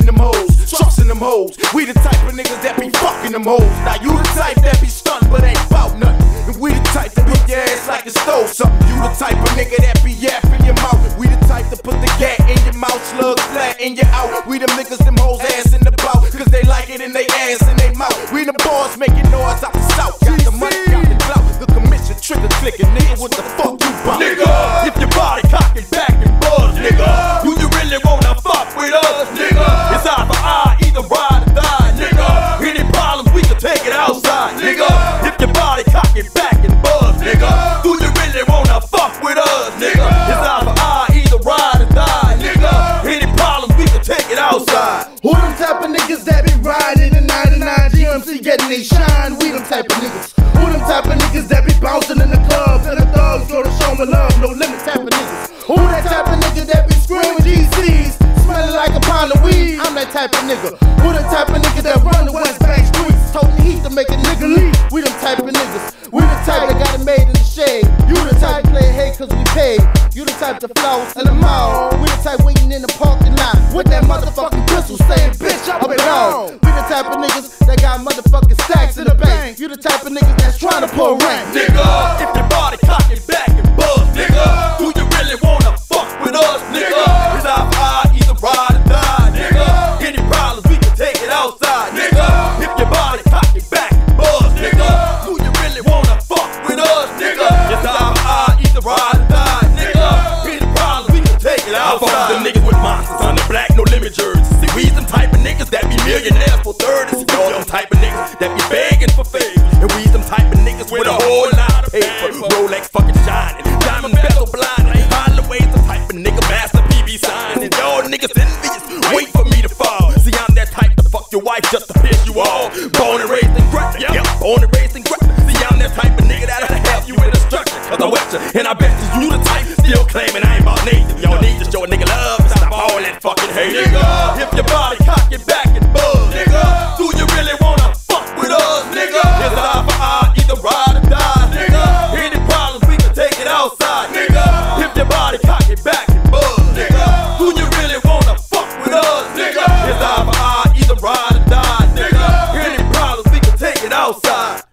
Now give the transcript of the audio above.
the maws, chokin them maws. We the type of niggas that be fucking them hoes. Now you the type that be stunned but ain't bout nothing. And we the type that whip your ass like it stole something. You the type of nigga that be yapping your mouth. We the type to put the gat in your mouth, slug flat in your out. We them niggas, them hoes ass in the bout. Cause they like it in they ass in they mouth. We the boys making noise out the south. Got the money, they shine? We them type of niggas. Who them type of niggas that be bouncing in the clubs and the thugs go to show me love? No limit type of niggas. Who that type of nigga that be screaming GCs, smelling like a pound of weed? I'm that type of nigga. Who the type of nigga that run the West Bank streets, toting heat to make a nigga leave? We them type of niggas. We the type that got it made in the shade. You the type play hate cause we paid. You the type to floss in the mall. We the type waiting in the parking lot with that motherfucking pistol saying, bitch, up and on. We the type of niggas trying to pull rank. Nigga, if your body cocking back and buzz, nigga, do you really wanna fuck with us, nigga? It's eye for eye, either ride or die, nigga. Any problems, we can take it outside, nigga. If your body cocking back and buzz, nigga, do you really wanna fuck with us, nigga? It's eye for eye, either ride or die, nigga. Any problems, we can take it outside. I fuck with niggas with monsters on the black, no limit jerseys. See, we them type of niggas that be millionaires for 30s. Y'all them type of Rolex fucking shining, diamond bezel blinding. Finally ways the type of nigga master PB signing. Y'all niggas envious, wait for me to fall. See, I'm that type to fuck your wife just to piss you off. Born and raised in Gresham, yep, born and raised in Gresham. See, I'm that type of nigga that'll have you in a structure. Cause I wet you, and I bet you the type still claiming I ain't about Nathan. Y'all need to show a nigga love and stop all that fucking hate. Nigga, if cock outside.